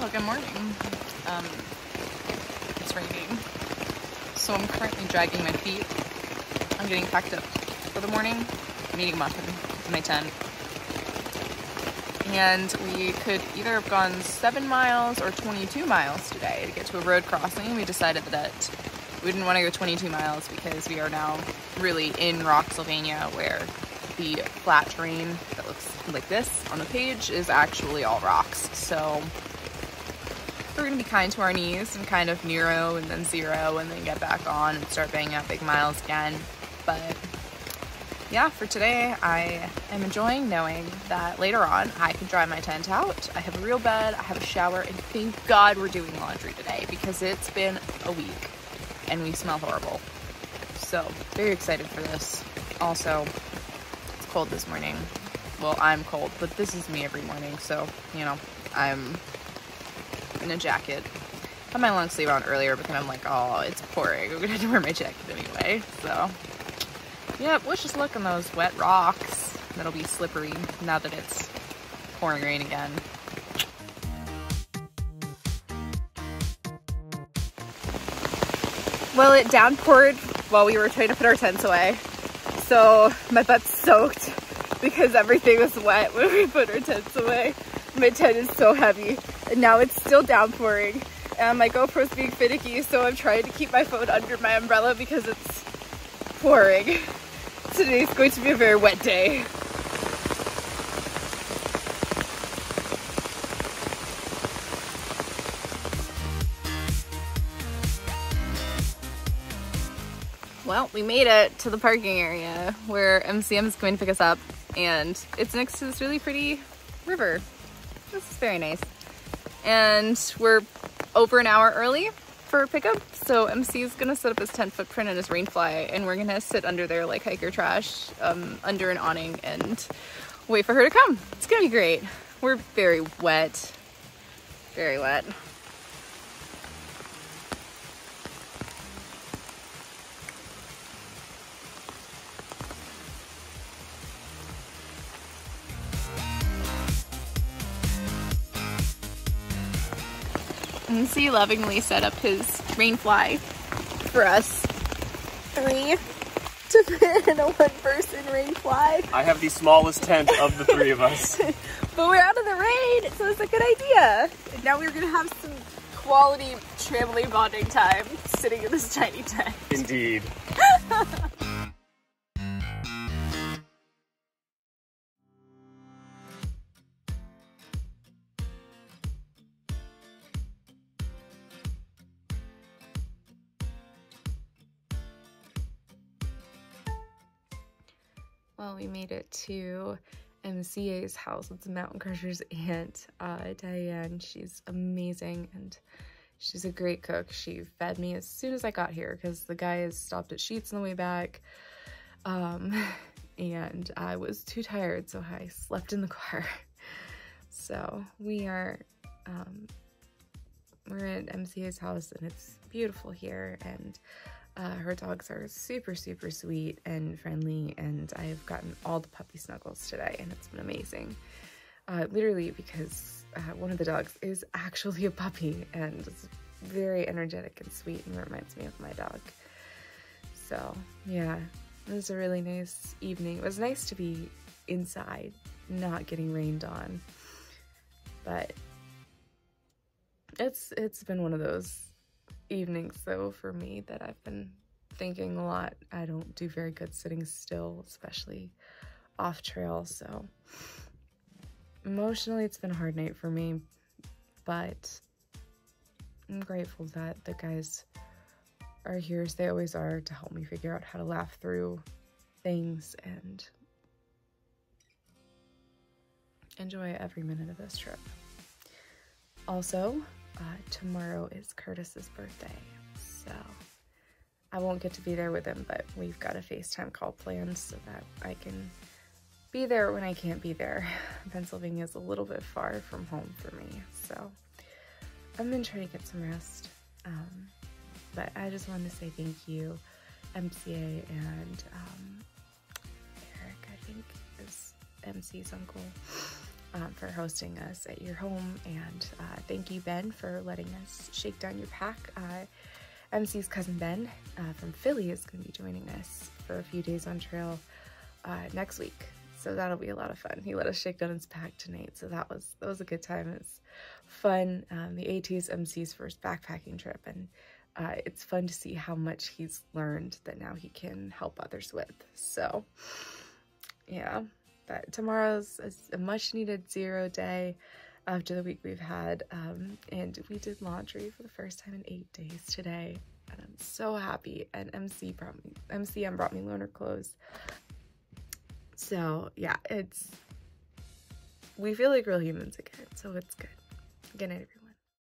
Well, good morning. Um, it's raining, so I'm currently dragging my feet. I'm getting packed up for the morning. I'm eating muffin in my tent. And we could either have gone 7 miles or 22 miles today to get to a road crossing. We decided that we didn't want to go 22 miles because we are now really in Rocksylvania where the flat terrain that looks like this on the page is actually all rocks. So we're gonna be kind to our knees and kind of Nero and then zero and then get back on and start banging out big miles again. But yeah, for today, I am enjoying knowing that later on I can dry my tent out. I have a real bed, I have a shower, and thank God we're doing laundry today because it's been a week and we smell horrible. So, very excited for this. Also, it's cold this morning. Well, I'm cold, but this is me every morning, so, you know, I'm in a jacket. I had my long sleeve on earlier, but then I'm like, oh, it's pouring. I'm gonna have to wear my jacket anyway. So, yep, let's just look on those wet rocks that'll be slippery now that it's pouring rain again. Well, it downpoured while we were trying to put our tents away. So my butt's soaked because everything was wet when we put our tents away. My tent is so heavy and now it's still downpouring and my GoPro's being finicky so I'm trying to keep my phone under my umbrella because it's pouring. Today's going to be a very wet day. Well, we made it to the parking area where MCM is going to pick us up and it's next to this really pretty river. This is very nice. And we're over an hour early for pickup. So MC is gonna set up his tent footprint and his rainfly and we're gonna sit under there like hiker trash um, under an awning and wait for her to come. It's gonna be great. We're very wet, very wet. MC lovingly set up his rainfly for us three to fit in a one person rainfly. I have the smallest tent of the three of us. but we're out of the rain, so it's a good idea. And now we're gonna have some quality tramily bonding time sitting in this tiny tent. Indeed. Well, we made it to MCA's house. It's Mountain Crusher's aunt, uh, Diane. She's amazing and she's a great cook. She fed me as soon as I got here because the guys stopped at Sheetz on the way back. Um, and I was too tired, so I slept in the car. so we are, um, we're at MCA's house and it's beautiful here and uh, her dogs are super, super sweet and friendly, and I've gotten all the puppy snuggles today, and it's been amazing. Uh, literally because uh, one of the dogs is actually a puppy, and it's very energetic and sweet, and reminds me of my dog. So, yeah, it was a really nice evening. It was nice to be inside, not getting rained on, but it's it's been one of those evenings though for me that I've been thinking a lot. I don't do very good sitting still, especially off trail, so emotionally it's been a hard night for me, but I'm grateful that the guys are here as they always are to help me figure out how to laugh through things and enjoy every minute of this trip. Also, uh, tomorrow is Curtis's birthday, so I won't get to be there with him, but we've got a FaceTime call planned so that I can be there when I can't be there. Pennsylvania is a little bit far from home for me, so I'm gonna try to get some rest. Um, but I just wanted to say thank you, MCA and um, Eric, I think is MC's uncle. Um, for hosting us at your home. And uh, thank you, Ben, for letting us shake down your pack. Uh, MC's cousin Ben uh, from Philly is going to be joining us for a few days on trail uh, next week. So that'll be a lot of fun. He let us shake down his pack tonight, so that was that was a good time. It's fun. Um, the AT is MC's first backpacking trip, and uh, it's fun to see how much he's learned that now he can help others with. So yeah, but tomorrow's a, a much needed zero day after the week we've had. Um, and we did laundry for the first time in eight days today. And I'm so happy. And MC brought me, MCM brought me loaner clothes. So yeah, it's, we feel like real humans again. So it's good. Good night, everyone.